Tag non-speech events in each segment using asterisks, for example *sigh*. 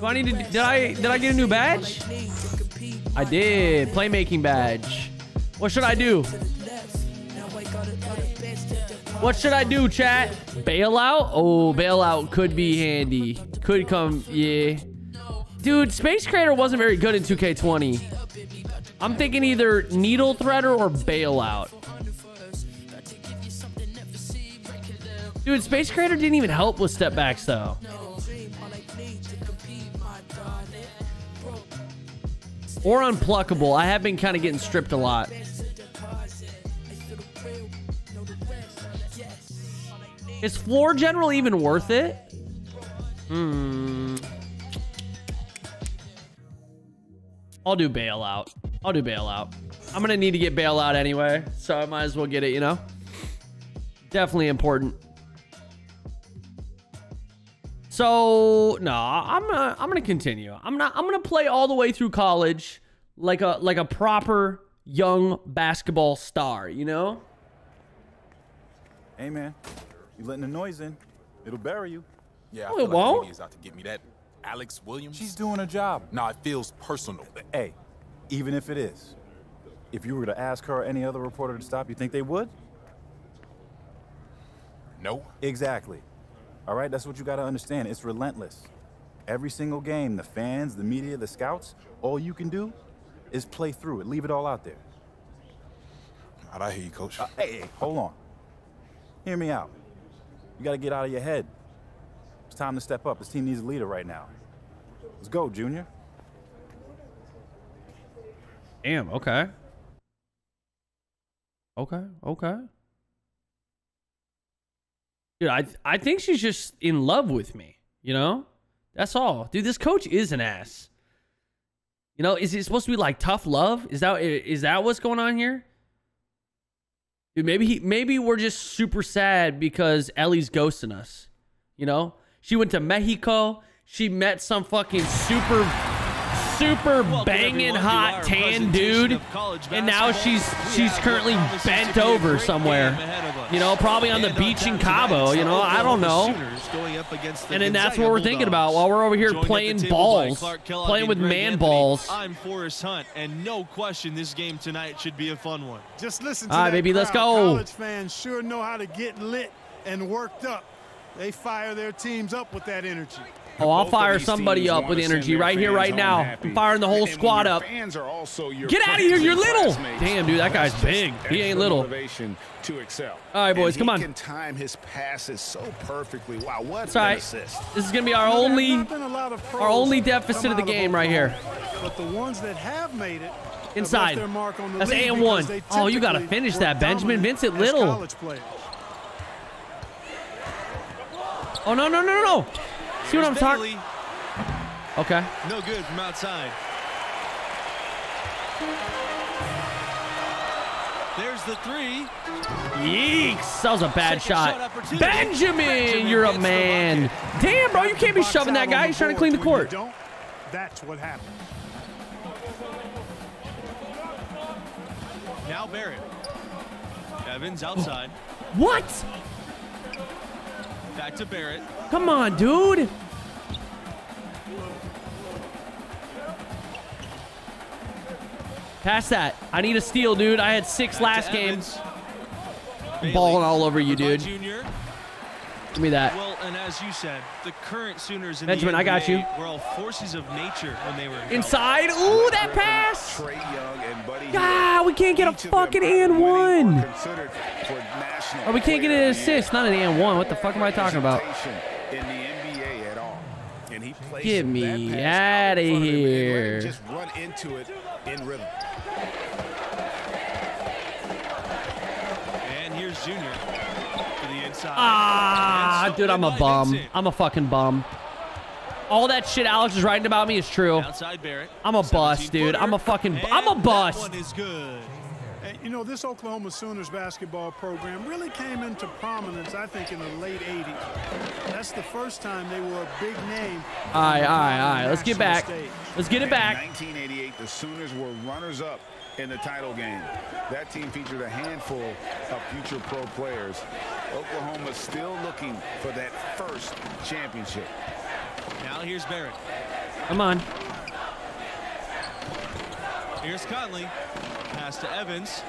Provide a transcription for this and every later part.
Do I need to? Did I? Did I get a new badge? I did. Playmaking badge. What should I do? What should I do, chat? Bailout? Oh, bailout could be handy. Could come, yeah. Dude, Space Creator wasn't very good in 2K20. I'm thinking either Needle Threader or Bailout. Dude, Space Creator didn't even help with step backs, though. Or Unpluckable. I have been kind of getting stripped a lot. Is floor general even worth it? Hmm. I'll do bailout. I'll do bailout. I'm gonna need to get bailout anyway, so I might as well get it, you know? Definitely important. So no, I'm gonna I'm gonna continue. I'm not I'm gonna play all the way through college like a like a proper young basketball star, you know? Hey man, you letting the noise in. It'll bury you. Yeah, I Oh, feel it like won't? the out to get me. That Alex Williams. She's doing her job. Nah, it feels personal. Hey, even if it is, if you were to ask her or any other reporter to stop, you think they would? No. Exactly. All right, that's what you got to understand. It's relentless. Every single game, the fans, the media, the scouts, all you can do is play through it. Leave it all out there. All right, I hear you, coach. Uh, hey, hey, hold on. Hear me out. You got to get out of your head. It's time to step up. This team needs a leader right now. Let's go, Junior. Damn, okay. Okay, okay. Dude, I I think she's just in love with me, you know? That's all. Dude, this coach is an ass. You know, is it supposed to be like tough love? Is that is that what's going on here? Dude, maybe he maybe we're just super sad because Ellie's ghosting us. You know? She went to Mexico. She met some fucking super super banging hot tan dude and now she's she's currently bent over somewhere you know probably on the beach in cabo you know i don't know and then that's what we're thinking about while we're over here playing balls playing with man balls I'm Forrest Hunt, and no question this game tonight should be a fun one. Just listen to All right, that baby, let's go. College fans sure know how to get lit and worked up. They fire their teams up with that energy. Oh i'll Both fire somebody up with energy right here right now happy. i'm firing the whole And squad up Fans are also your Get out of here, you're little. Damn, dude, that guy's That's big. He ain't little. to excel. All right, boys, come on. can time his passes so perfectly. Wow, what an right. assist. this is gonna be our You know, there only have not been a lot of pros our only deficit of the game right here But the ones that have made it Inside. mark on That's league and one. Oh, you gotta finish that, Benjamin Vincent Little. oh no no no no no see what i'm talking okay no good from outside. There's the three. Yeeks! That was a bad shot. shot. Benjamin, Benjamin you're a man. Damn, bro, you can't be shoving that guy. He's trying to clean the court. Don't, that's what happens. Now Barrett. Evans outside. What? Back to Barrett. Come on, dude. Pass that. I need a steal, dude. I had six Back last to game. Bailey. Balling all over you, dude. Junior. Give me that. Well, and as you said, the current Sooners in Benjamin, the I got NBA you. were all forces of nature when they were in college. Inside. Ooh, that pass. Trae Young and Buddy Ah, we can't get a each of them fucking and winning or one. considered for national Or we can't get an assist, not an and one. What the fuck am I talking about? In the NBA at all. And he plays Get me out of here. Just run into it in rhythm. And here's Junior to the inside. Ah, dude, I'm a bum. I'm a fucking bum. All that shit Alex is writing about me is true. I'm a bust, dude. I'm a fucking- I'm a bust. You know, this Oklahoma Sooners basketball program really came into prominence, I think, in the late 80s. That's the first time they were a big name. All right, on the all right, all right. Let's get back. stage. Let's get it In back. 1988, the Sooners were runners-up in the title game. That team featured a handful of future pro players. Oklahoma still looking for that first championship. Now here's Barrett. Come on. Here's Conley. Pass to Evans.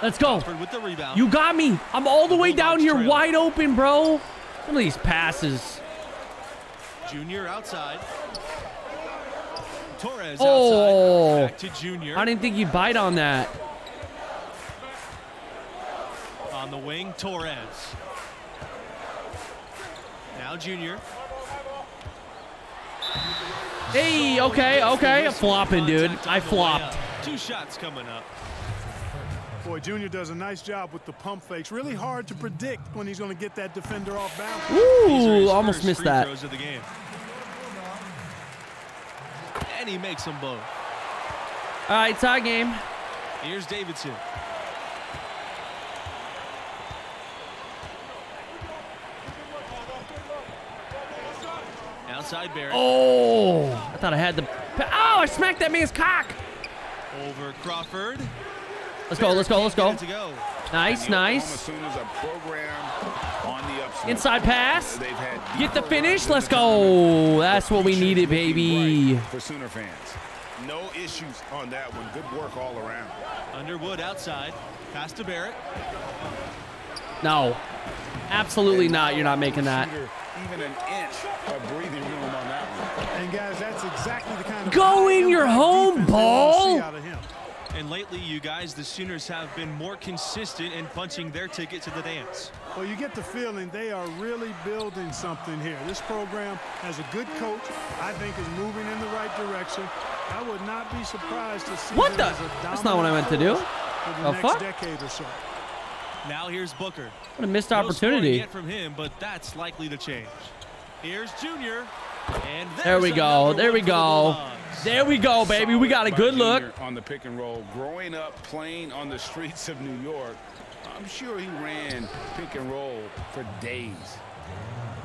Let's go. With the rebound. You got me. I'm all the way down here wide open, bro. Some of these passes. Junior outside. Torres Oh. outside. Back to Junior. I didn't think you'd bite on that. On the wing, Torres. Now Junior. Hey, okay, okay. Missed Flopping, dude. I flopped. Two shots coming up. Boy, Junior does a nice job with the pump fakes. Really hard to predict when he's going to get that defender off balance. Ooh, almost missed that. of the game. And he makes them both. All right, tie game. Here's Davidson. Outside Barrett. Oh, I thought I had the. Oh, I smacked that man's cock. Over Crawford. Let's go, let's go, let's go. Get it to go. Nice, And the Oklahoma nice. Sooners are programmed on the upswing. Inside pass. Get the finish. Let's in the tournament. go. That's what we needed, baby. For Sooner fans. No issues on that one. Good work all around. Underwood outside. Pass to Barrett. No, absolutely not. You're not making that. Shooter Even an inch of breathing room on that one. And guys, that's exactly the kind of Go in your home defense they wanna see ball. out of him. And lately, you guys, the Sooners have been more consistent in punching their ticket to the dance. Well, you get the feeling they are really building something here. This program has a good coach. I think is moving in the right direction. I would not be surprised to see What them the- as a that's not what I meant to do. dominant For the The next fuck? decade or so. Now here's Booker. What a missed opportunity. yet from him, but that's likely to change. Here's Junior. And There we go. There we for the go. There we go, baby. We got a good look. On the pick and roll. Growing up playing on the streets of New York, I'm sure he ran pick and roll for days.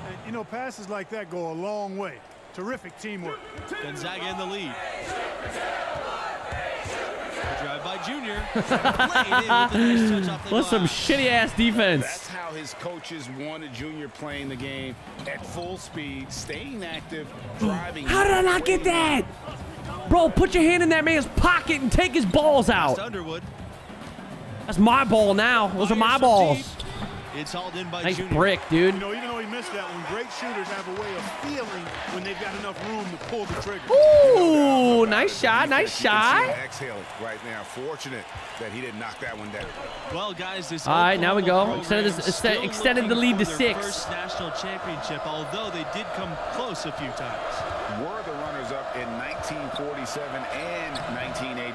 And, you know, passes like that go a long way. Terrific teamwork. Gonzaga in the lead. Drive by Junior. *laughs* Laid in nice touch off the What's some shitty ass defense? That's how his coaches wanted Junior playing the game at full speed, staying active, driving. How did I not get that? Bro, put your hand in that man's pocket and take his balls out. Underwood. That's my ball now. Those are my balls. Deep. It's hauled in by Nice Junior. brick, dude. You know, even though he missed that one, great shooters have a way of feeling when they've got enough room to pull the trigger. Ooh, nice shot, nice You can see him shot. Exhaling right now. Fortunate that he didn't knock that one down. Well, guys, this All right, now we go. Extended this- still extended the lead to their six. First national championship, although they did come close a few times. Were the runners-up in 1947 and 1988.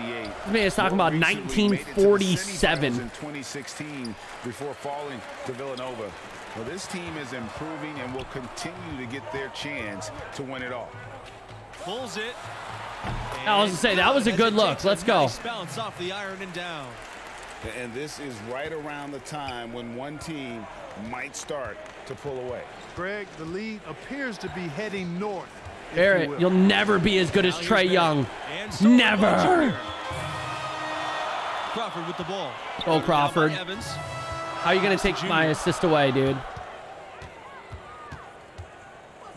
This man is talking about recently made it to the 1947. in 2016 before falling to Villanova. Well, this team is improving and will continue to get their chance to win it all. Pulls it. I was gonna say, that was a good look. Let's go. Bounce off the iron and down. And this is right around the time when one team might start to pull away. Greg, the lead appears to be heading north. if you Barrett, will. you'll never be as good as Trae Young. And so Never. Goes Junior. Crawford with the ball. Go, Crawford. Evans. How are you gonna take my assist away, dude?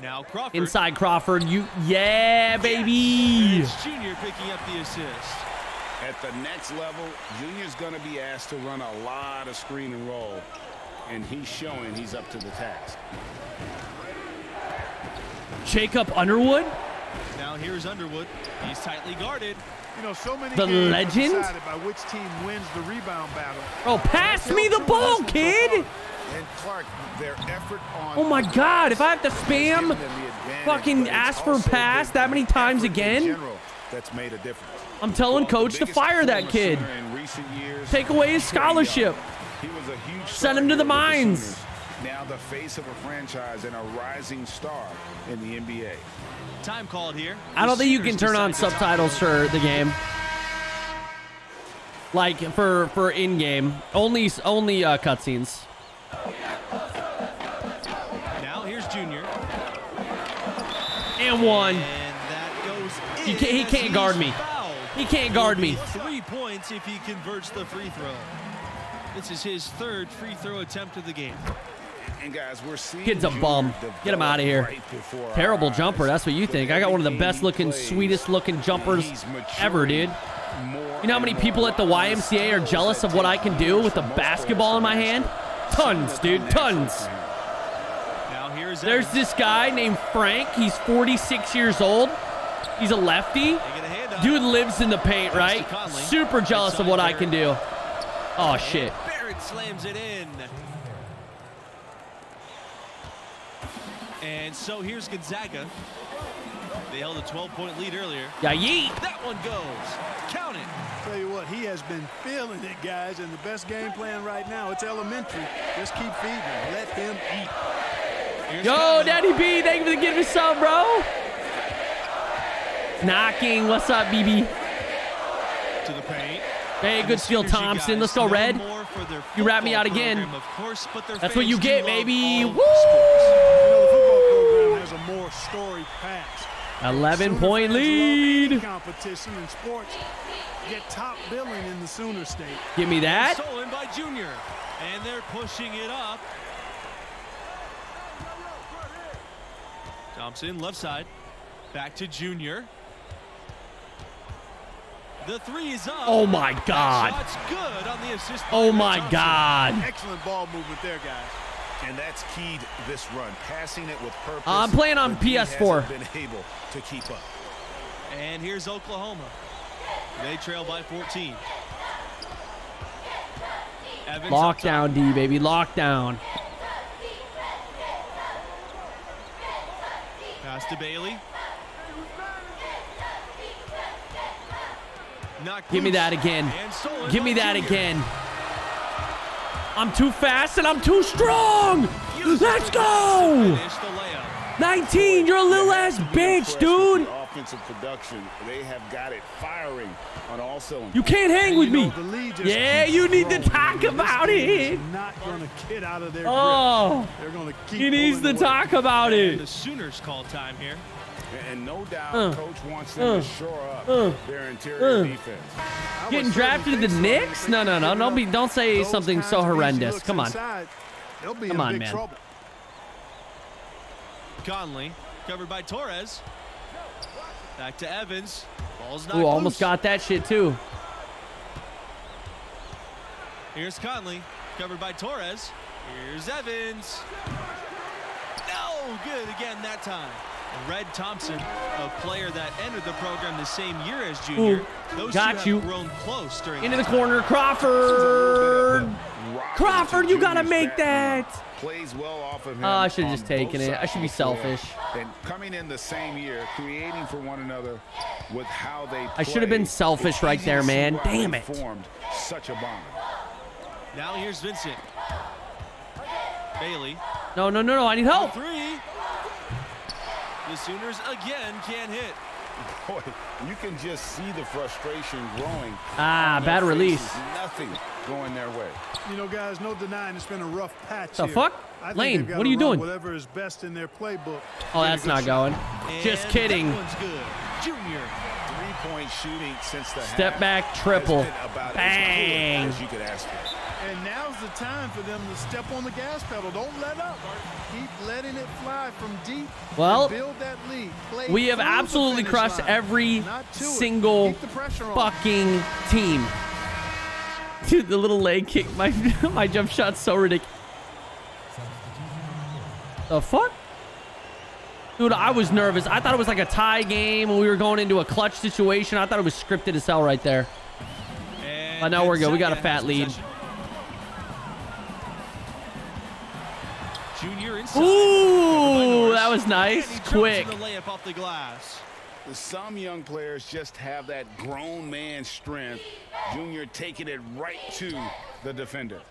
Now Crawford. Inside Crawford, you yeah, baby. It's Junior picking up the assist. At the next level, Junior's going to be asked to run a lot of screen and roll, and he's showing he's up to the task. Jacob Underwood, Now here's Underwood. He's tightly guarded. You know, so many The games are legend? by which team wins the rebound battle. bro, pass me the ball, kid. And Clark, their effort on Oh my God! If I have to spam, them the advantage, fucking ask for also pass that many times again? general That's made a difference. I'm telling Well, coach to fire that kid. in recent years, Take away his scholarship. He was a huge Send him to the mines. Sooners. Now the face of a franchise and a rising star in the NBA. Time called here. I don't think you can turn on subtitles for the game. Like for for in game, only only uh, cutscenes. Now here's Junior. And one. And that goes He can't- he can't guard me. fouled. He can't guard me. Three points if he converts the free throw. This is his third free throw attempt of the game. And guys, we're seeing Kid's a bum. Get him out of here. right Terrible eyes. jumper. That's what you think. I got one of the best looking, sweetest looking jumpers ever, dude. You know how many people at the YMCA are jealous of what I can do with a basketball in my hand? Tons, dude, tons. Now here's There's this guy named Frank. He's 46 years old. He's a lefty. They get a hand up. Dude lives in the paint, right? Super jealous of what I can do. Oh, shit. Barrett slams it in. And so here's Gonzaga. They held a 12-point lead earlier. Yeah, yeet. That one goes. Count it. Tell you what, he has been feeling it, guys, and the best game plan right now, it's elementary. Just keep feeding him. Let him eat. Here's Yo, Conley. Daddy B, thank you for giving me some, bro. Knocking. What's up, BB? to the paint. Hey, And good the steal, Thompson. Let's go, Red. more for their You wrap me out again. program, Of course, but That's what you get, baby. Woo! sports. Has a more storied past. 11 Sooner point fans love any lead. competition in sports get top billing in the Sooner State. Give me that. Stolen by Junior. And they're pushing it up. Thompson, left side. Back to Junior. The three is up. Oh, my That God. Shot's good on the assist. Oh, my Thompson. God. Excellent ball movement there, guys. And that's keyed this run, passing it with purpose. I'm playing on PS4. hasn't Been able to keep up. And here's Oklahoma. They trail by 14. Evans. Lockdown, D, baby. Lockdown. Pass to Bailey. Knocked Give me that again. Give me that Junior. again. I'm too fast and I'm too strong. Let's the pass to go. finish the layup. 19, you're a little ass bitch, dude. Offensive production, they have got it firing on all cylinders. You can't hang with me. the lead just Yeah, you need to talk about team it. is Not going to get out of their Oh. They're going to keep he needs to talk about And the. Sooners call time here. And no doubt, Uh, coach wants them uh, to shore up uh, their interior uh. defense. Getting drafted to the. Knicks? No, no, no. Don't be. Don't say something so horrendous. Come on. inside, be Come on, man. trouble. Conley covered by Torres. Back to Evans. Ball's not Ooh, almost got that shit too. Here's Conley covered by Torres. Here's Evans. No, good again that time. Red Thompson, a player that entered the program the same year as Junior. Ooh, Those got two have you. grown close during Into the time. corner, Crawford. Crawford, you gotta make that. Plays well off of him. Oh, I should have just taken it. I should be of the floor. selfish. And coming in the same year, creating for one another with how they I should have been selfish right there, man. Damn it. Formed such a bond. Now here's Vincent. Bailey. No, no, no, no. I need help. Three. The Sooners again can't hit. Boy, you can just see the frustration growing. Ah, bad release. Nothing going their way. You know, guys, no denying it's been a rough patch The here. fuck? I Lane, what are you doing? Whatever is best in their playbook. Oh, that's not going. Just And kidding. One's good. Junior. Three-point shooting since the Step half back, triple. about Bang. As, good as you could ask for. And now's the time for them to step on the gas pedal. Don't let up. Keep letting it fly from deep. Well, build that lead. Play We have absolutely crushed line, every not to it. single Keep the pressure on. fucking team. Dude, the little leg kick, my *laughs* my jump shot's so ridiculous. The fuck? Dude, I was nervous. I thought it was like a tie game when we were going into a clutch situation. I thought it was scripted as hell right there. And But now we're good. We got a fat lead. possession. Inside. Ooh, that was nice. And he jumps Quick. the layup off the glass. Some young players just have that grown man strength. Junior taking it right to the defender.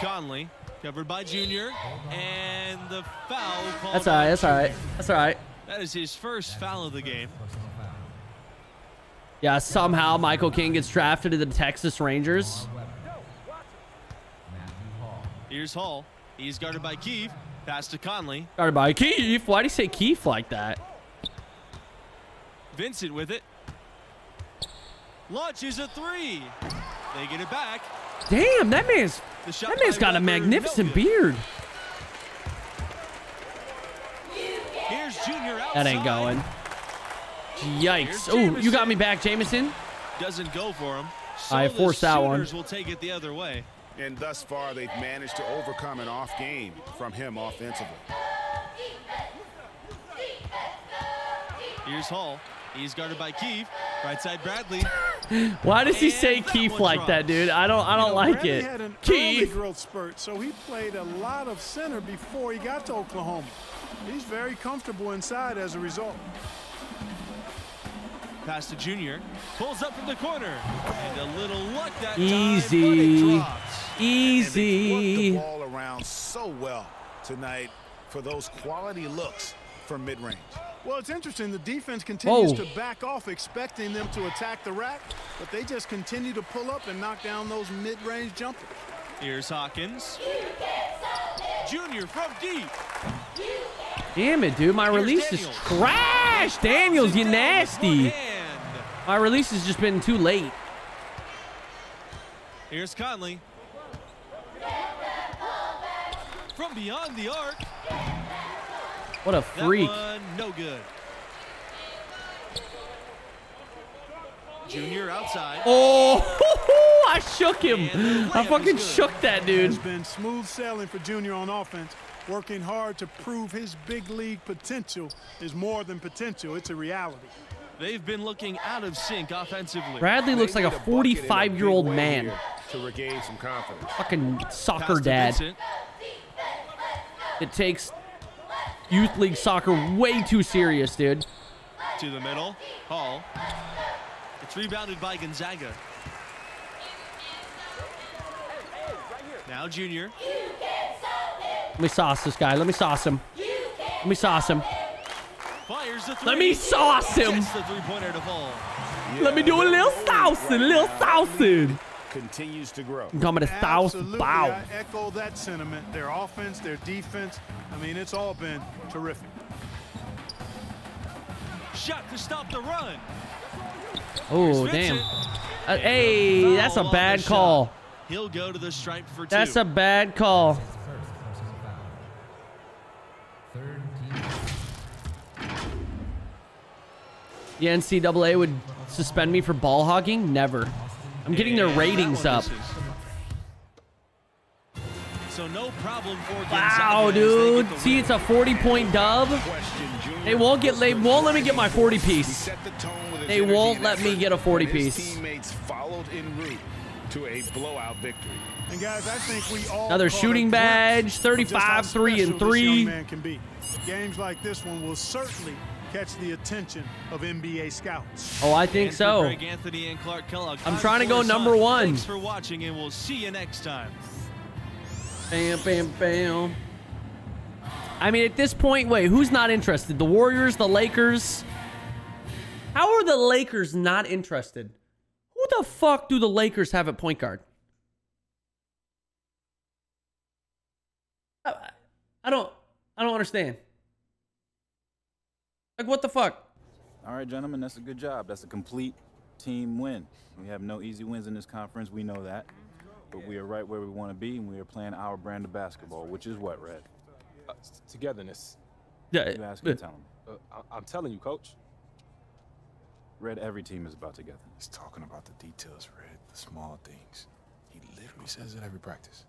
Conley covered by Junior, and the foul called. That's all right. That's all right. That's all right. That is his first foul of the game. Yeah, somehow Michael King gets drafted to the Texas Rangers. Here's Hall. He's guarded by Keefe. Pass to Conley. Guarded by Keefe. Why do you say Keefe like that? Vincent with it. Launches a three. They get it back. Damn, that man's that man's got a magnificent beard. Here's Junior outside. That ain't going. Yikes. Oh, you got me back, Jameson. Doesn't go for him. So I forced that one. will take it the other way. And thus far, they've managed to overcome an off game from him offensively. Here's Hall. He's guarded by Keefe. Right side Bradley. *laughs* Why does he And say that Keith one like that, dude? I don't. I don't know, like Bradley it. had an early Keith. growth spurt, so he played a lot of center before he got to Oklahoma. He's very comfortable inside as a result. Pass to Junior. Pulls up from the corner. And a little luck that Easy. time, but it drops. Easy. worked the ball around so well tonight for those quality looks from mid-range. Well, it's interesting. The defense continues Whoa. to back off, expecting them to attack the rack, but they just continue to pull up and knock down those mid-range jumpers. Here's Hawkins. Junior from deep. Damn it, dude. My Here's release is trash. Daniels, you nasty. My release has just been too late. Here's Conley. From beyond the arc. What a freak. one, no good. Junior outside. Oh, *laughs* I shook him. I fucking shook that It's dude. been smooth sailing for Junior on offense, working hard to prove his big league potential is more than potential. It's a reality. They've been looking out of sync offensively. Bradley looks like a need bucket in 45 year old man. To regain some confidence. Fucking soccer dad. It takes youth league soccer way too serious, dude. to the middle. Hall. It's rebounded by Gonzaga. Now Junior. Let me sauce this guy. Let me sauce him. Let me sauce him. Fires the three. Let me sauce him. Gets the three-pointer to fall. Let me do a little saucing, little saucing. Continues to grow. I'm coming to sauce. Absolutely, Bow. I echo that sentiment. Their offense, their defense. I mean, it's all been terrific. Shot to stop the run. Oh, damn. Uh, hey, that's a bad call. He'll go to the stripe for two. That's a bad call. The NCAA would suspend me for ball hogging? Never. I'm getting their ratings up. Misses. So no problem for Wow, Gonzaga as they dude. See, it's a 40 point dub. They won't get. They won't let me get my 40 piece. set the tone with his They won't let me get a 40 piece. Teammates followed en route to a blowout victory. And guys, I think we all Another shooting badge, 35, three and three. man can be. Games like this one will certainly catch the attention of NBA scouts. Oh, I think And so. Greg Anthony and Clark Kellogg. I'm trying to go number one. Thanks for watching, and we'll see you next time. Bam, bam, bam. I mean, at this point, wait, who's not interested? The Warriors, the Lakers? How are the Lakers not interested? Who the fuck do the Lakers have at point guard? I, I don't, I don't understand. Like, what the fuck? All right, gentlemen, that's a good job. That's a complete team win. We have no easy wins in this conference. We know that. But we are right where we want to be, and we are playing our brand of basketball, which is what, Red? Uh, togetherness. Yeah, You ask him, tell him. Uh, I- I'm telling you, coach. Red, every team is about together. He's talking about the details, Red, the small things. He literally says it every practice.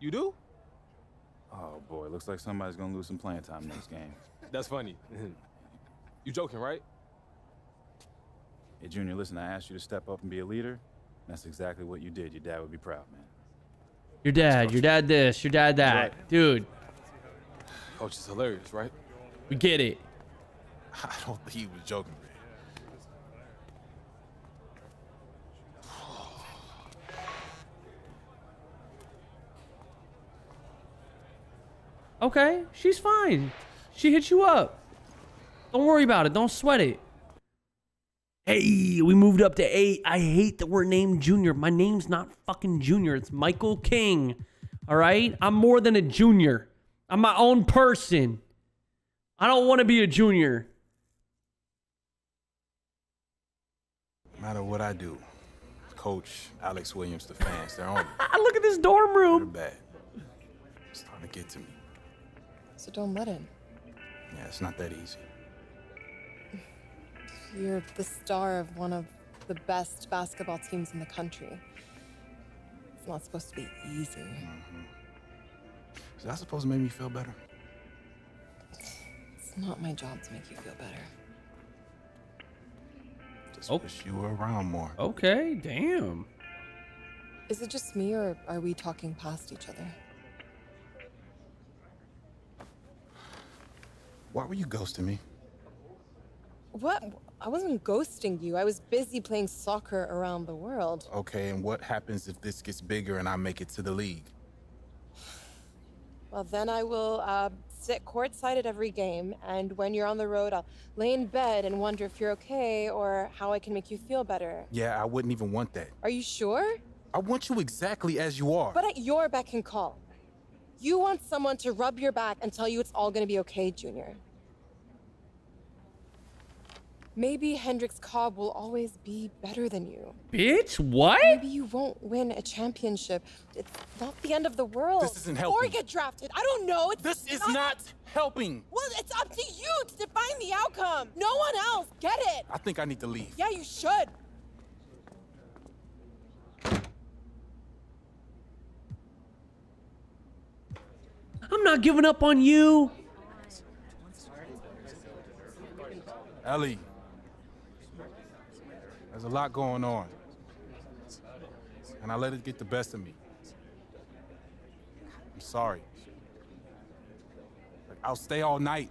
You do? Oh boy, looks like somebody's gonna lose some playing time next game. *laughs* That's funny. you joking, right? Hey, Junior, listen, I asked you to step up and be a leader. That's exactly what you did. Your dad would be proud, man. your dad, your dad this, your dad that. Right. Dude, Coach is hilarious, right? we get it. *laughs* I don't think he was joking, Red. Okay, she's fine. She hit you up. Don't worry about it. Don't sweat it. Hey, we moved up to eight. I hate that we're named Junior. My name's not fucking Junior. It's Michael King. All right? I'm more than a junior. I'm my own person. I don't want to be a junior. No matter what I do, Coach Alex Williams, the fans, they're on me. Ah, *laughs* look at this dorm They're room. bad. It's starting to get to me. So don't let him. Yeah, it's not that easy. You're the star of one of the best basketball teams in the country. It's not supposed to be easy. Mm-hmm. Is that supposed to make me feel better? It's not my job to make you feel better. Just Oh. wish you were around more. Okay, damn. Is it just me, or are we talking past each other? Why were you ghosting me? What? I wasn't ghosting you. I was busy playing soccer around the world. Okay, and what happens if this gets bigger and I make it to the league? Well, then I will uh, sit courtside at every game, and when you're on the road, I'll lay in bed and wonder if you're okay or how I can make you feel better. Yeah, I wouldn't even want that. Are you sure? I want you exactly as you are. But at your beck and call. You want someone to rub your back and tell you it's all gonna be okay, Junior. Maybe Hendrix Cobb will always be better than you. Bitch, what? Maybe you won't win a championship. It's not the end of the world. This isn't helping. Or get drafted. I don't know. It's this is not helping. Well, it's up to you to define the outcome. No one else. Get it? I think I need to leave. Yeah, you should. I'm not giving up on you. Ellie, there's a lot going on. And I let it get the best of me. I'm sorry. Like, I'll stay all night.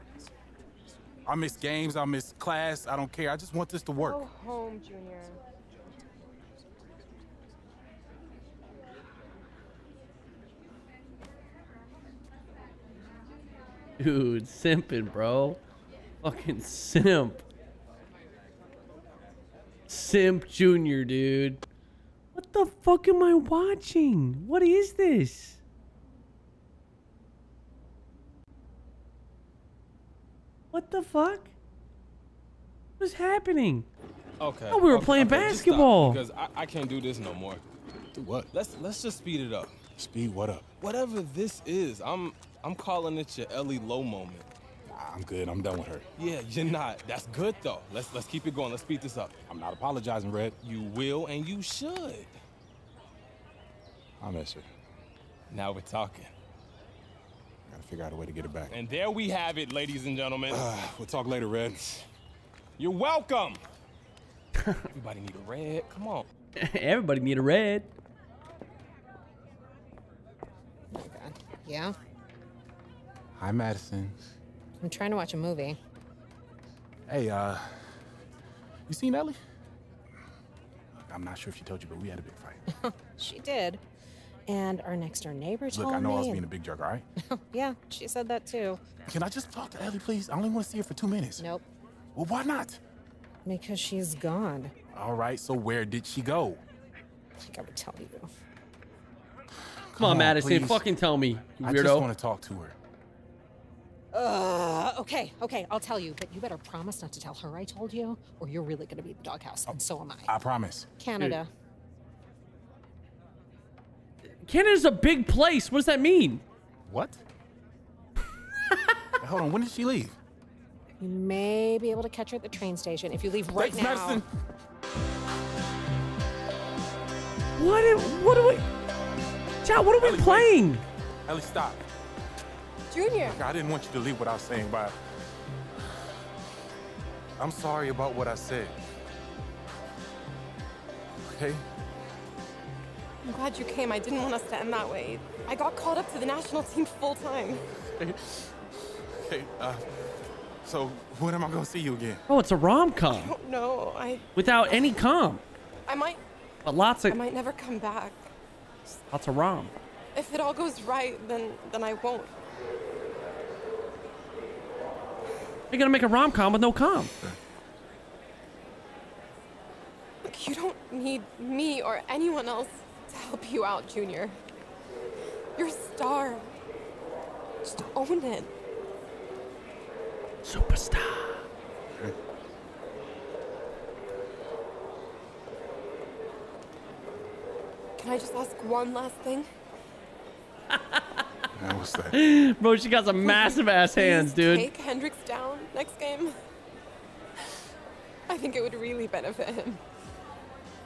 I'll miss games, I'll miss class, I don't care. I just want this to work. Go home, Junior. Dude, simping, bro. Fucking simp. Simp Junior, dude. What the fuck am I watching? What is this? What the fuck? What's happening? Okay. Oh, we were okay, playing okay, just stop, basketball. because I, I can't do this no more. Do what? Let's let's just speed it up. Speed what up? Whatever this is, I'm I'm calling it your Ellie Low moment. I'm good, I'm done with her. Yeah, you're not. That's good though. Let's let's keep it going. Let's speed this up. I'm not apologizing, Red. You will and you should. I miss her. Now we're talking. Gotta figure out a way to get her back. And there we have it, ladies and gentlemen. Uh, we'll talk later, Red. You're welcome. Everybody need a red. Come on. *laughs* Everybody need a red. Yeah? Hi, Madison. I'm trying to watch a movie. Hey, uh, you seen Ellie? I'm not sure if she told you, but we had a big fight. *laughs* She did. And our next door neighbor told me. Look, I know me. I was and- being a big jerk, all right? *laughs* yeah, she said that too. Can I just talk to Ellie, please? I only want to see her for two minutes. Nope. Well, why not? Because she's gone. All right, so where did she go? I think I would tell you. Come, on, on, Madison. please. Fucking tell me, you I weirdo. just want to talk to her. Uh, okay, okay, I'll tell you, but you better promise not to tell her I told you, or you're really gonna be at the doghouse, and so am I. I promise. Canada. Canada's a big place. What does that mean? What? *laughs* Hold on, when did she leave? You may be able to catch her at the train station if you leave right Thanks, now. Madison. What? What are we? Chat. What are we Ellie, wait. playing? Ellie, stop. Junior. Look, I didn't want you to leave without saying bye. I'm sorry about what I said. Okay? I'm glad you came. I didn't want us to end that way. I got called up to the national team full time. Okay, uh, so when am I gonna see you again? Oh, it's a rom com no, I without any com, I might but lots of. I might never come back. lots of rom. If it all goes right, then then I won't. You're gonna make a rom com with no com. Look, you don't need me or anyone else to help you out, Junior. You're a star. Just own it. Superstar. Can I just ask one last thing? *laughs* Man, what's that? *laughs* Bro, she got some massive ass hands, dude. Take Hendricks down next game. *laughs* I think it would really benefit him.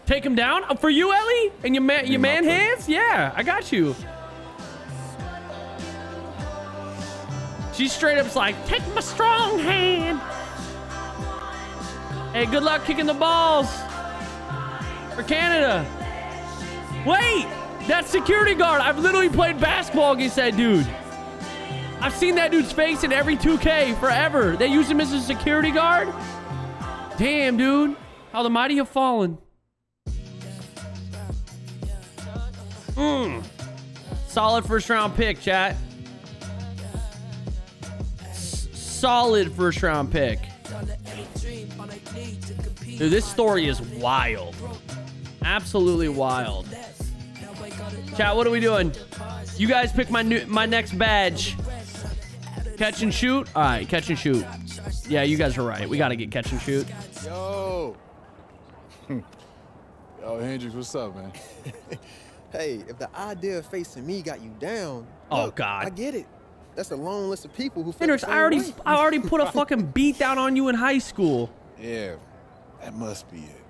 Take him down Uh, for you, Ellie, and your man, your man hands. Yeah, I got you. She straight up's like, take my strong hand. Hey, good luck kicking the balls for Canada. Wait, that security guard. I've literally played basketball against that dude. I've seen that dude's face in every 2K forever. They use him as a security guard. Damn, dude. How the mighty have fallen. Mm. Solid first round pick, chat. S- solid first round pick. Dude, this story is wild. Absolutely wild. Chat, what are we doing? You guys pick my new my next badge. Catch and shoot? Alright, catch and shoot. Yeah, you guys are right. We gotta get catch and shoot. Yo. *laughs* Yo, Hendrix, what's up, man? *laughs* Hey, if the idea of facing me got you down, Oh, look, God. I get it. That's a long list of people who feel Hendrix, I already way. I already put a fucking *laughs* beat down on you in high school. Yeah, that must be it.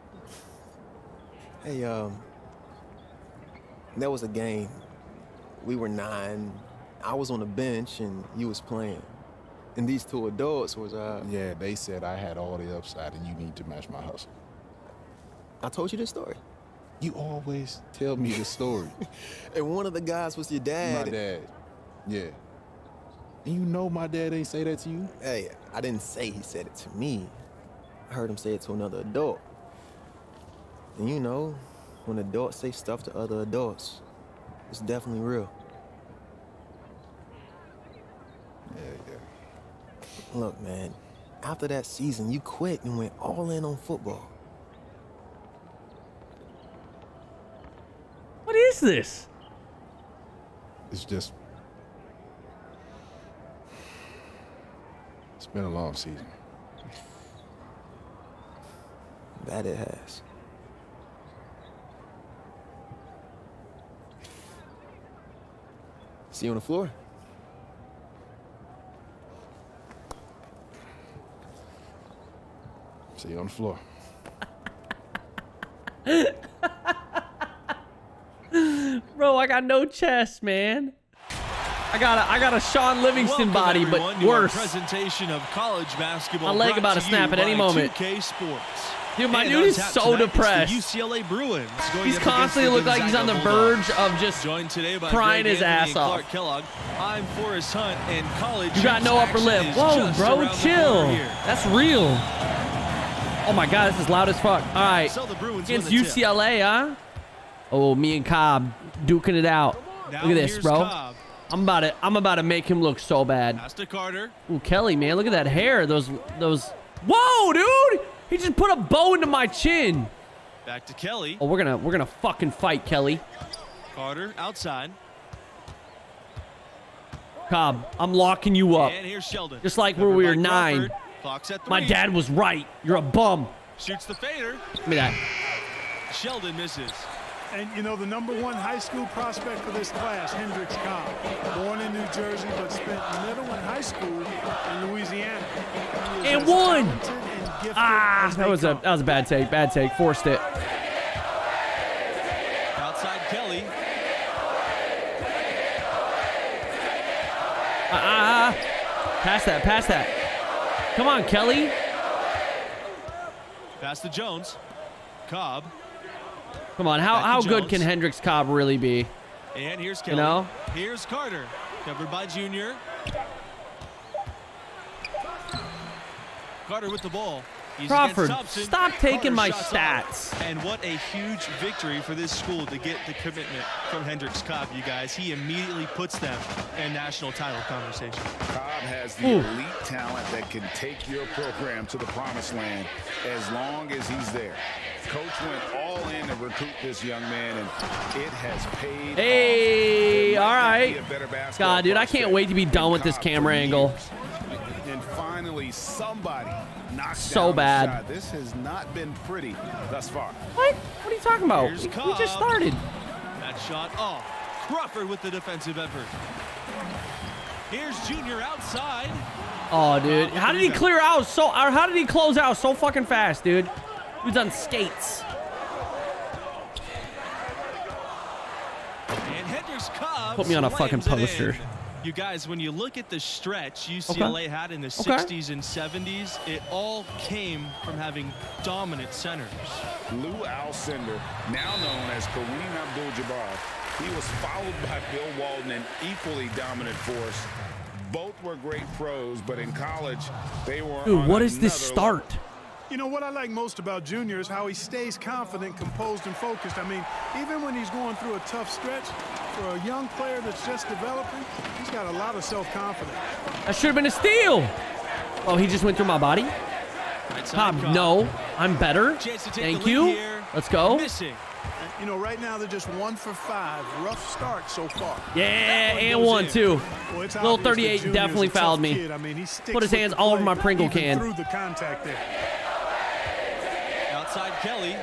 Hey, um, there was a game. We were nine. I was on the bench and you was playing. And these two adults was uh. Yeah, they said I had all the upside and you need to match my hustle. I told you this story. You always tell me the story. *laughs* And one of the guys was your dad. my dad. Yeah. And you know my dad ain't say that to you? Hey, I didn't say he said it to me. I heard him say it to another adult. And you know, when adults say stuff to other adults, it's definitely real. Yeah, yeah. Look, man, after that season, you quit and went all in on football. What is this? It's just. It's been a long season. That it has. See you on the floor. See you on the floor. *laughs* Bro, I got no chest, man. I got a I got a Shaun Livingston Welcome, body, but worse. presentation of college basketball. My leg about to to snap at any moment. 2K Sports. Dude, my And dude is so depressed. UCLA Bruins. He's constantly look like he's on the verge of just Joined today by crying Greg his Anthony ass off. Clark Kellogg. I'm Forrest Hunt, and college. You got no upper lip. Whoa, bro, chill. That's real. Oh my god, this is loud as fuck. All right, So the Bruins against win the tip. UCLA, huh? Oh, me and Cobb duking it out. Now Look at this, bro. Cobb. I'm about to I'm about to make him look so bad. Ooh, Kelly, man, look at that hair. Those those. Whoa, dude! He just put a bow into my chin. Back to Kelly. Oh, we're gonna we're gonna fucking fight, Kelly. Carter outside. Cobb, I'm locking you up. And here's Sheldon. Just like when Covered we by were nine. Crawford. Clock's at My dad was right. You're a bum. Shoots the fader. Give me that. Sheldon misses. And you know, the number one high school prospect for this class, Hendricks Cobb. Born in New Jersey, but spent middle and high school in Louisiana. And as won. Talented and gifted Ah, that they was a that was a bad take. Bad take. Forced it. Outside Kelly. Ah, ah, ah. Pass that. Pass that. Come on, Kelly. Pass to Jones. Cobb. Come on. How Back to how good can Hendricks Cobb really be? And here's Kelly. You know? Here's Carter. Covered by Junior. Carter with the ball. He's Crawford, stop taking Carter my stats. off. And what a huge victory for this school to get the commitment from Hendricks Cobb, you guys. He immediately puts them in national title conversation. Cobb has the Ooh. elite talent that can take your program to the promised land as long as he's there. Coach went all in to recruit this young man, and it has paid. Hey, off. all There might be right. a better basketball God, dude, I can't wait to be done than with this camera angle. years. And finally, somebody knocked So down bad. shot. This has not been pretty thus far. What? What are you talking about? Here's We, we just started. That shot off. Crawford with the defensive effort. Here's Junior outside. Oh, dude. How did he clear out so, or how did he close out so fucking fast, dude? He was on skates. And Hendricks Cobb Put me on a fucking slams it poster. In. You guys, when you look at the stretch UCLA had in the Okay. 60s and 70s, it all came from having dominant centers. Lew Alcindor, now known as Kareem Abdul-Jabbar, he was followed by Bill Walton, an equally dominant force. Both were great pros, but in college, they were Dude, on what is this another start? You know what I like most about Junior is how he stays confident, composed, and focused. I mean, even when he's going through a tough stretch, for a young player that's just developing, he's got a lot of self-confidence. That should have been a steal. Oh, he just went through my body? Cobb, no. I'm better. Chance to take Thank you. here. Let's go. Missing. You know, right now they're just one for five. Rough start so far. Yeah, That and one, in. too. Well, Little 38 definitely fouled me. I mean, he Put his hands all over my Pringle can. Through the contact there. Outside Kelly.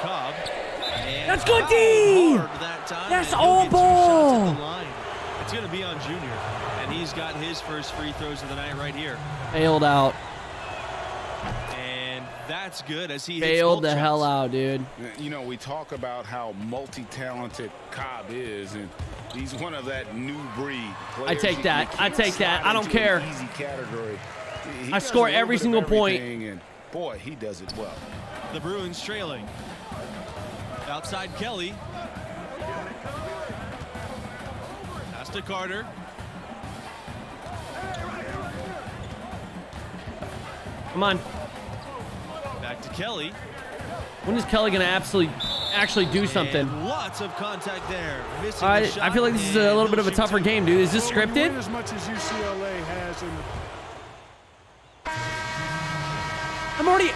Cobb. And That's good, fouled D! hard that time, That's all get two shots ball. at the line. It's going to be on Junior. And he's got his first free throws of the night right here. Failed out. And that's good as he hits Failed the shots. hell out, dude. You know, we talk about how multi-talented Cobb is, and he's one of that new breed. I take that. I take that. I don't care. Easy category. He I score every single point. And boy, he does it well. The Bruins trailing. Outside Kelly. Pass to Carter. Come on. Back to Kelly. When is Kelly gonna absolutely actually do something? And lots of contact there. Missing I, the I feel like this is a little bit of a tougher game, dude. Is this Well, when you win scripted? as much as UCLA has in the I'm already.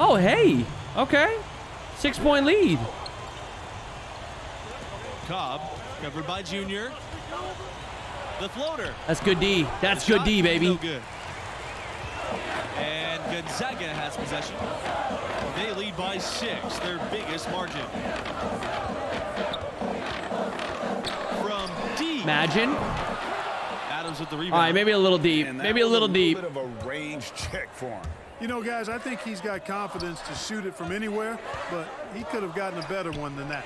Oh, hey. Okay. Six point lead. Cobb covered by Junior. The floater. That's good D. That's good D, baby. No good. And Gonzaga has possession. They lead by six, their biggest margin. From deep. Imagine. Adams with the rebound. All right, maybe a little deep. And Maybe a was little deep. bit of a range check for him. You know, guys, I think he's got confidence to shoot it from anywhere, but he could have gotten a better one than that.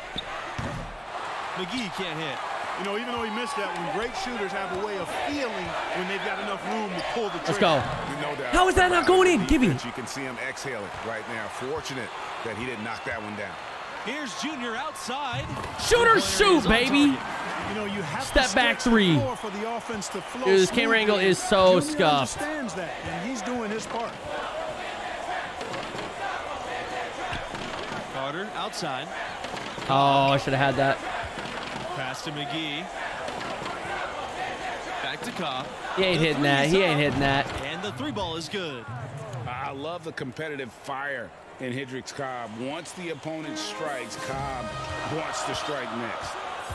McGee can't hit. You know, even though he missed that one, great shooters have a way of feeling when they've got enough room to pull the trigger. Let's trigger. go. No doubt. How is that not going in? Give me. You can see him exhaling right now. Fortunate that he didn't knock that one down. Here's Junior outside. Shooter shoot, baby. You know, you have Step to back three. for the offense to flow Dude, this camera smoothly. angle is so Junior scuffed. understands that, and he's doing his part. Carter outside. Oh, I should have had that. Pass to McGee. Back to Cobb. He ain't The hitting that. He ain't hitting that. And the three ball is good. I love the competitive fire in Hendricks Cobb. Once the opponent strikes, Cobb wants to strike next.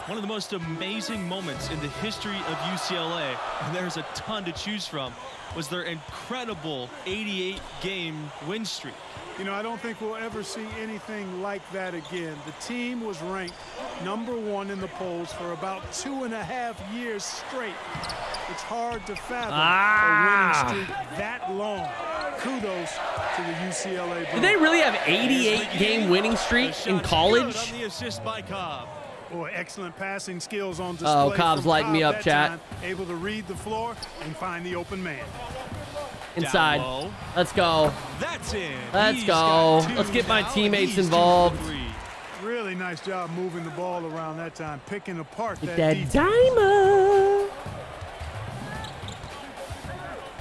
One of the most amazing moments in the history of UCLA, and there's a ton to choose from, was their incredible 88 game win streak. You know, I don't think we'll ever see anything like that again. The team was ranked number one in the polls for about two and a half years straight. It's hard to fathom Ah. a winning streak that long. Kudos to the UCLA Did they really have 88 game winning streak in college? on the assist by Cobb. Boy, excellent passing skills on display. Uh-oh, Cobb's lighting me up, chat. time, able to read the floor and find the open man. Inside. Let's go. That's in. Let's go. Let's get my teammates he's two for involved. Really nice job moving the ball around that time, picking apart Get that, that diamond.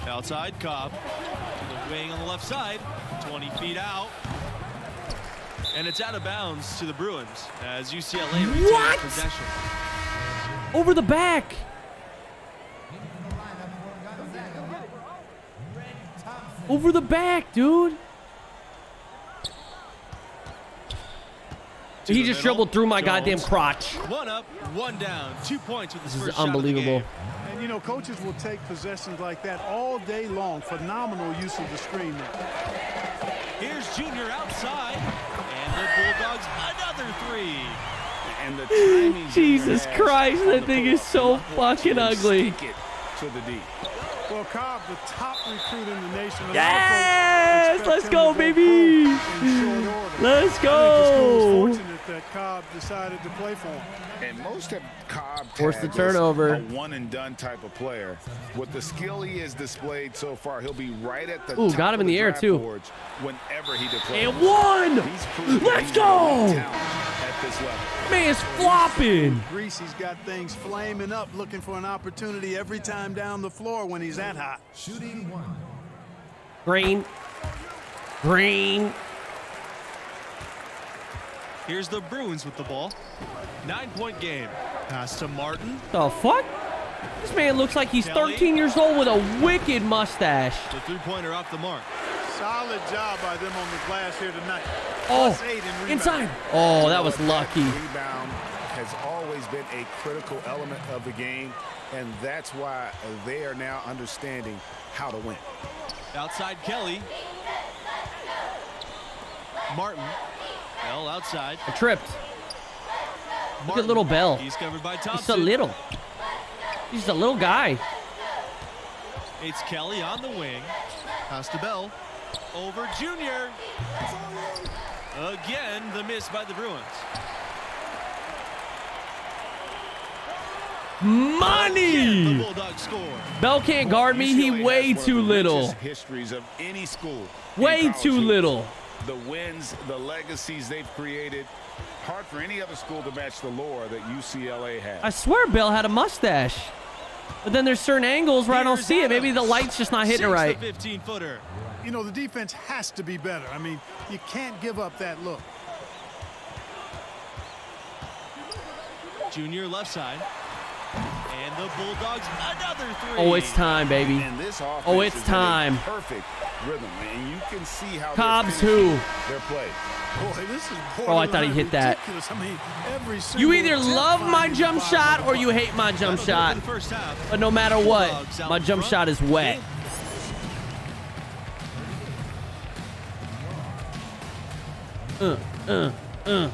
Outside Cobb. To the wing on the left side. 20 feet out. And it's out of bounds to the Bruins as UCLA retains What? possession. Over the back. Over the back, dude. To He just middle. dribbled through my Jones. goddamn crotch. One up, one down. Two points with his This is first shot of the unbelievable. And you know, coaches will take possessions like that all day long. Phenomenal use of the screen there. Here's Junior outside. And the Bulldogs another three. And the timing *laughs* Jesus Christ, that the thing is so fucking ugly. To the D. Well, Cobb, the top recruit in the nation. a lot of Yes! Let's go, baby! pro in short order. Let's I think the school go! Was fortunate that Cobb decided to play for him. And most of Cobb forced the turnover. A one and done type of player. With the skill he has displayed so far, he'll be right at the Ooh, top got him in the air, too. Whenever he declares. And one! Let's go! elite talent At this level. Man's flopping. Greasy's got things flaming up, looking for an opportunity every time down the floor when he's that hot. Shooting one. Green. Green. Here's the Bruins with the ball. Nine-point game. Pass to Martin. The fuck? This man looks like he's 13 years old with a wicked mustache. The three-pointer off the mark. Solid job by them on the glass here tonight. Oh, Plus in inside. Oh, that was lucky. Rebound has always been a critical element of the game, and that's why they are now understanding how to win. Outside Kelly. Martin. Bell outside. I tripped. Look at little Bell. He's covered by He's so little. He's just a little guy. It's Kelly on the wing. Pass to Bell. Over Junior. Again, the miss by the Bruins. Again, the Money! Score. Bell can't guard me. He way too little. Histories of any school. Way too hoops. little. The wins, the legacies they've created. Hard for any other school to match the lore that UCLA has. I swear Bill had a mustache. But then there's certain angles where I don't Here's see it. Maybe the light's just not hitting it right. the 15-footer. You know, the defense has to be better. I mean, you can't give up that look. Junior left side. And the Bulldogs another three. Oh, it's time, baby. And this oh, offense Oh, it's is in a time. Perfect rhythm, and you can see how Cobb's they're who? their play. Boy, this is Oh, I thought he hit that. I mean, every You either love my jump shot or you hate my jump That'll do it shot. first half. But no matter what, my jump shot is wet. Uh, uh, uh.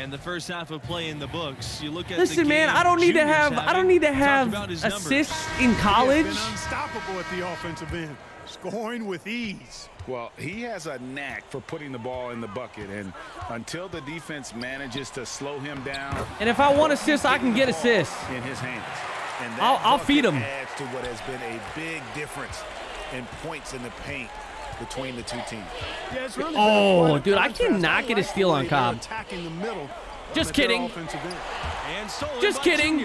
And the first half of play in the books. You look at Listen, the man, I don't need to Junior's have I don't need to have about numbers. assists in He college. has been unstoppable at the offensive end, scoring with ease. Well, he has a knack for putting the ball in the bucket, and until the defense manages to slow him down, And if I want assists, I can get assists. in his hands. And I'll- I'll bucket feed 'em. Adds to what has been a big difference in points in the paint between the two teams. Yeah, it's really Oh, been a dude, I cannot get a steal on way they're Cobb. Attacking the middle. Just kidding. And Just kidding.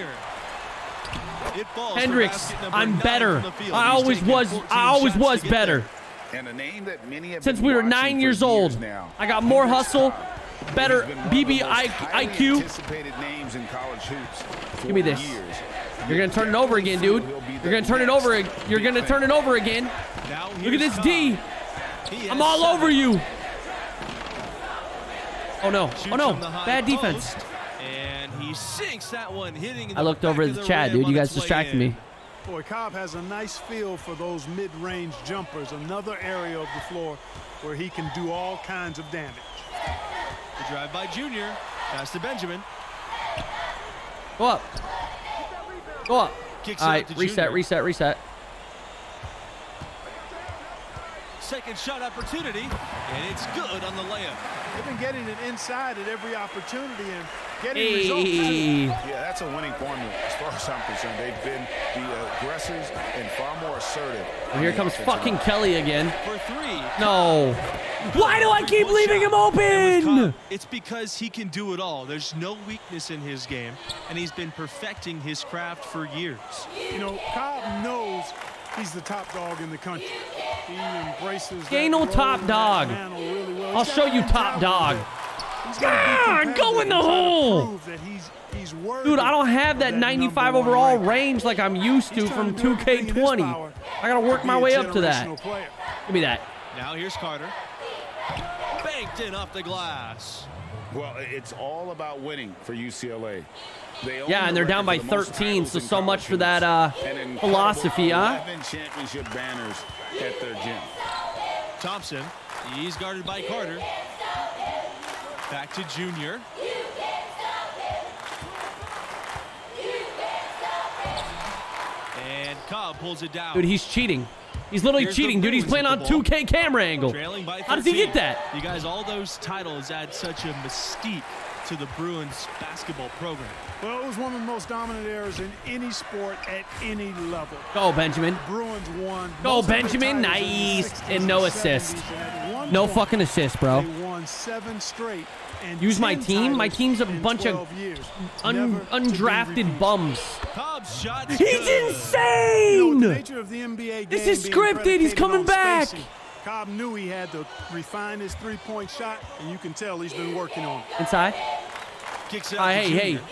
It falls Hendricks, I'm better. from the field. I always was I always was better. And a name that many have Since we were 9 years old. now. I got more Hendricks hustle, Cobb. better He's been one of the BB IQ. names in college hoops Give me this. years. You're gonna turn it over again, dude. You're gonna turn it over. ag- You're gonna turn it over again. Now Look at this D. Cobb. He I'm all over you. Oh no. Oh no. from the high Bad defense. And he sinks that one, hitting. I looked over at the the chat, dude. You guys distracted me. Boy, Cobb has a nice feel for those mid-range jumpers. Another area of the floor where he can do all kinds of damage. The drive by Junior. Pass to Benjamin. Go up. Go up. Kicks All it right. up to Reset. Reset. Reset. Second shot opportunity, and it's good on the layup. They've been getting it inside at every opportunity and getting results. Yeah, that's a winning formula as far as I'm concerned. They've been the aggressors and far more assertive. Well, here comes fucking end. Kelly again. For three. No. Why do I keep leaving him open? Cobb, It's because he can do it all. There's no weakness in his game, and he's been perfecting his craft for years. You know, Cobb knows he's the top dog in the country. He embraces that Ain't no role top dog. really well. I'll show you top dog. that he's gotta be competitive go in the and try to hole. he's- he's Dude, I don't have of that 95 overall ranking. range like I'm used to from to do everything in his 2K20. I gotta work my way up to that. player. Give me that. Now here's Carter. Banked in off the glass. Well, it's all about winning for UCLA. Yeah, and they're down by record for the most 13, so so much for that uh, hoops. An incredible philosophy, huh? championship banners at their gym. Thompson. He's guarded by Carter. Back to Junior. And Cobb pulls it down. Dude, he's cheating. He's literally Here's cheating, dude. He's playing on 2K camera angle. How does he get that? You guys, all those titles add such a mystique to the Bruins basketball program. Well, it was one of the most dominant eras in any sport at any level. Go, Benjamin. Bruins won. Go, most of their Benjamin. titles Nice. And no assist. and at one No point, fucking assist, bro. They won seven straight. And Use my team? My team's a bunch of years. Un- Never to be undrafted bums. Cobb's shot's He's good. insane! You know, the of the NBA This is scripted. He's coming back. spacing, Cobb knew he had to refine his three-point shot, and you can tell he's been working on it. Inside. Kicks out Ah, to hey, hey. Junior.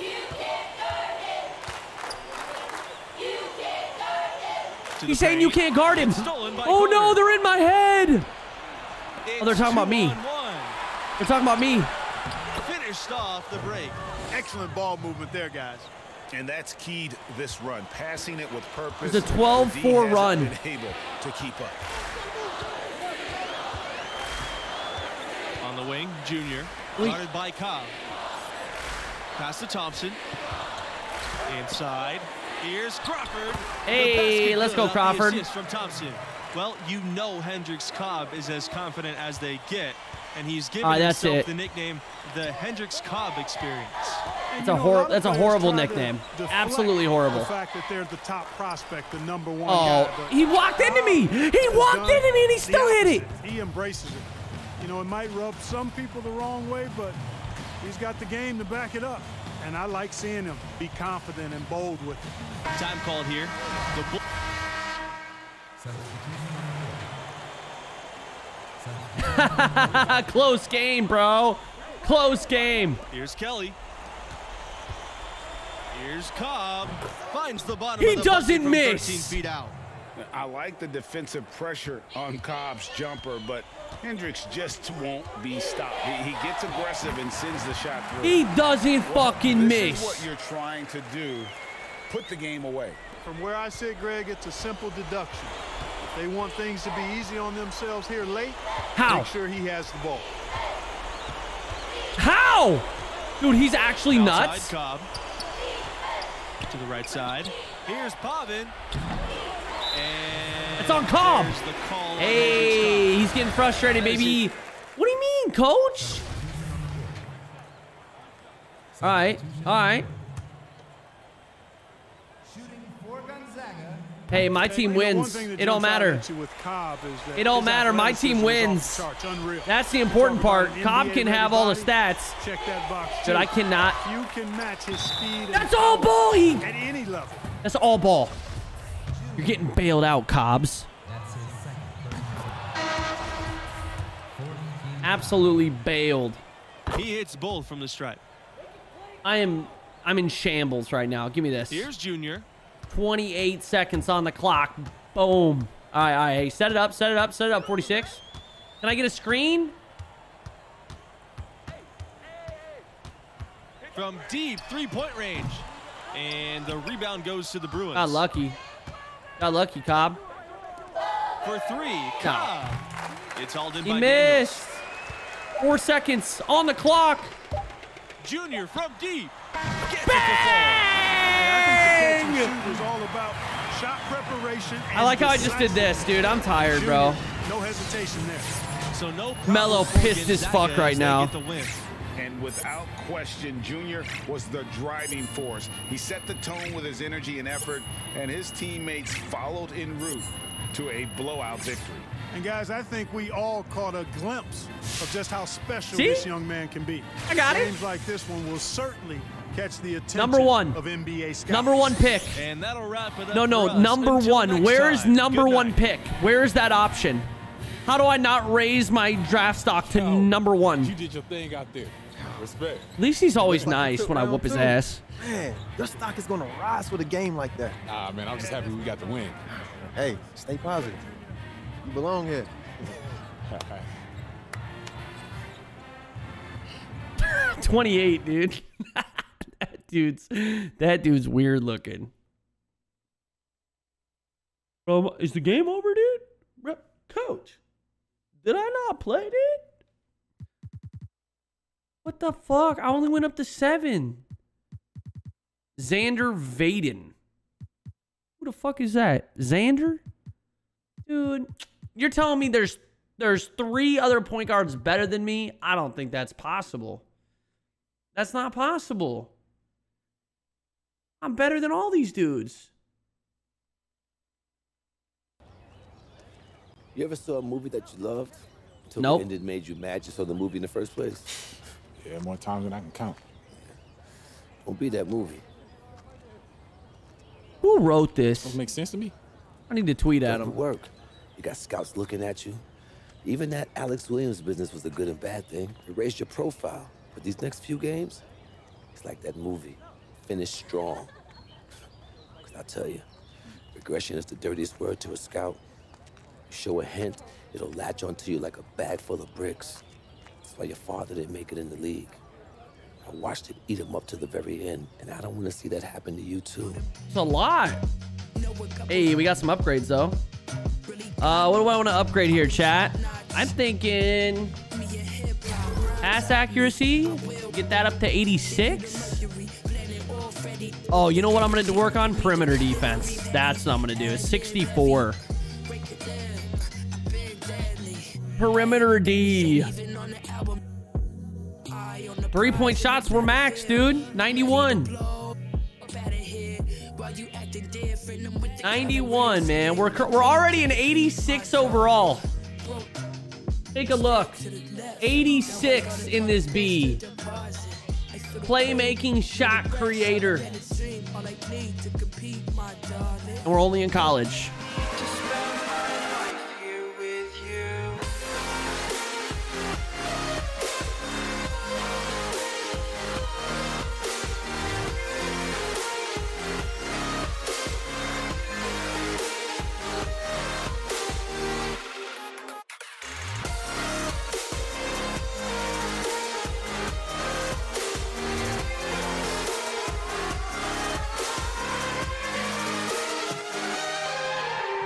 To the He's saying you can't guard him. Stolen by Oh no, they're in my head. Oh, they're talking about me. on. They're talking about me. Finished off the break. Excellent ball movement there, guys. And that's keyed this run, passing it with purpose. It's a 12-4 The D hasn't run. Able to keep up. On the wing, Junior. Guarded by Cobb. Pass to Thompson. Inside. Here's Crawford. Hey, let's go, Crawford. from Thompson. Well, you know Hendricks Cobb is as confident as they get, and he's given All right, that's himself it. the nickname the Hendricks Cobb experience. And It's a hor- lot that's a horrible nickname. Absolutely horrible. The fact that they're the top prospect, the number one Oh, guy. but he walked into me. He walked into me and he the still hit it. He embraces it. You know, it might rub some people the wrong way, but he's got the game to back it up. And I like seeing him be confident and bold with it. Time called here. The Bull- *laughs* Close game, bro. Close game. Here's Kelly. Here's Cobb. Finds the bottom He of the doesn't miss. 13 feet out. I like the defensive pressure on Cobb's jumper, but Hendricks just won't be stopped. He, he gets aggressive and sends the shot through. He doesn't Well, fucking this miss. Is what you're trying to do. Put the game away. From where I sit, Greg, it's a simple deduction. If they want things to be easy on themselves here late, How? make sure he has the ball. How? Dude, he's actually Outside nuts. Cobb. To the right side. Here's Pavin. And It's on Cobb. there's the call on Hey, he's getting frustrated, baby. it. What do you mean, coach? All right, all right. Hey, my team You know, one wins. It don't matter. at you with Cobb is that It don't matter. My team is off the wins. That's the important part. Cobb can have all the stats. Check that box. Dude, too. I cannot. You can match his speed. That's all ball. He. At any level. That's all ball. You're getting bailed out, Cobbs. Absolutely bailed. He hits both from the stripe. I am. I'm in shambles right now. Give me this. Here's Junior. 28 seconds on the clock. Boom. All right, all right. Hey, set it up, set it up, set it up. 46. Can I get a screen? From deep three-point range. And the rebound goes to the Bruins. Got lucky. Got lucky, Cobb. For three, Cobb. It's hauled in He by Daniels. missed. Four seconds on the clock. Junior from deep. Gets I Bang! think the catch and shoot is all about shot preparation. I like how I just did this, dude. I'm tired, bro. No hesitation there. it. So no Mello pissed as fuck right now. Get the win. And without question, Junior was the driving force. He set the tone with his energy and effort, and his teammates followed en route to a blowout victory. And guys, I think we all caught a glimpse of just how special See? this young man can be. I got it. Games like this one will certainly catch the attention Number one. of NBA scouts. Number one pick. And that'll wrap it up. No, no, number Until one. Where's number one pick? Where's that option? How do I not raise my draft stock to Yo, number one? You did your thing out there. Respect. At least he's always Looks like he nice when I round whoop his ass. Man, your stock is gonna rise with a game like that. Nah, man, I'm just happy we got the win. Hey, stay positive. You belong here. *laughs* 28, dude. *laughs* that dude's that dude's weird looking. Bro, is the game over, dude? Bro, Coach, did I not play, dude? What the fuck? I only went up to seven. Xander Vaden. Who the fuck is that? Xander? Dude, you're telling me there's there's three other point guards better than me? I don't think that's possible. That's not possible. I'm better than all these dudes. You ever saw a movie that you loved until Nope. the ending made you mad you saw the movie in the first place? Yeah, more times than I can count. Don't be that movie. Who wrote this? Don't make sense to me. I need to tweet at Doesn't him. work. You got scouts looking at you. Even that Alex Williams business was a good and bad thing. It raised your profile. But these next few games, it's like that movie. Finish strong. Because I tell you, regression is the dirtiest word to a scout. You show a hint, it'll latch onto you like a bag full of bricks. Why your father didn't make it in the league. I watched it eat him up to the very end, and I don't want to see that happen to you too. It's a lot. Hey, we got some upgrades though. Uh, what do I want to upgrade here, chat? I'm thinking pass accuracy. Get that up to 86. Oh, you know what I'm gonna work on? Perimeter defense. That's what I'm gonna do. 64. Perimeter D. Three point shots were max, dude. 91. 91, man. We're, we're already an 86 overall. Take a look. 86 in this B. Playmaking shot creator. And we're only in college.